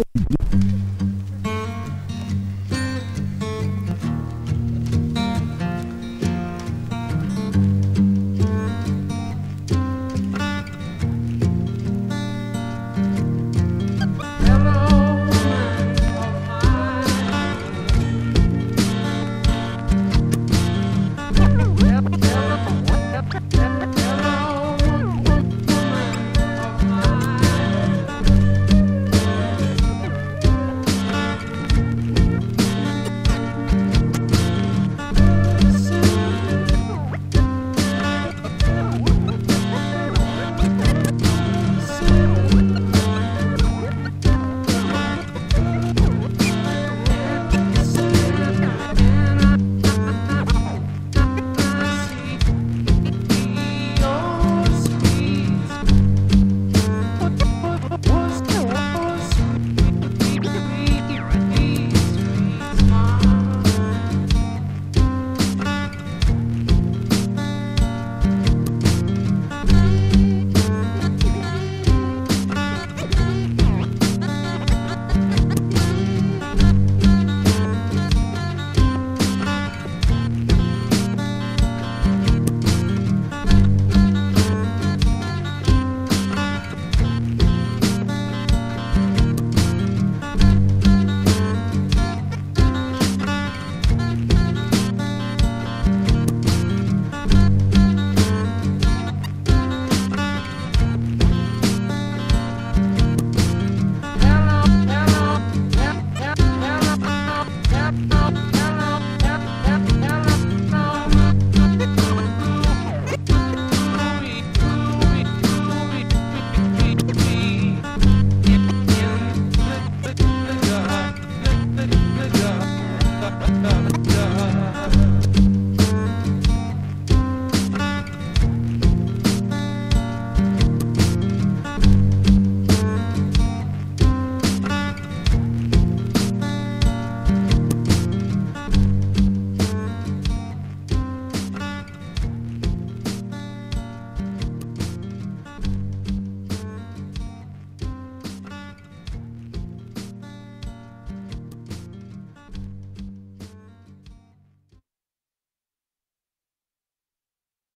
you no.